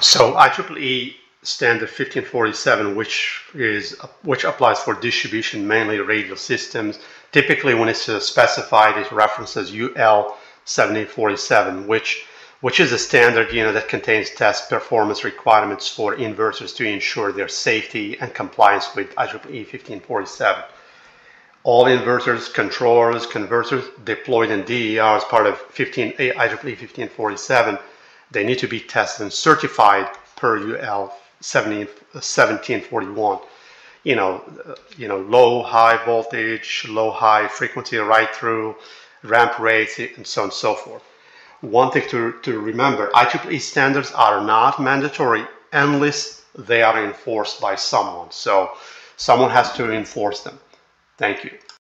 So IEEE standard 1547, which is which applies for distribution, mainly radial systems. Typically, when it's uh, specified, it references UL 1747, which which is a standard you know that contains test performance requirements for inverters to ensure their safety and compliance with IEEE 1547. All inverters, controllers, converters deployed in DER as part of 15, IEEE 1547 they need to be tested and certified per UL 1741. You know, you know, low, high voltage, low, high frequency ride through, ramp rates, and so on and so forth. One thing to, to remember, IEEE standards are not mandatory unless they are enforced by someone. So someone has to enforce them. Thank you.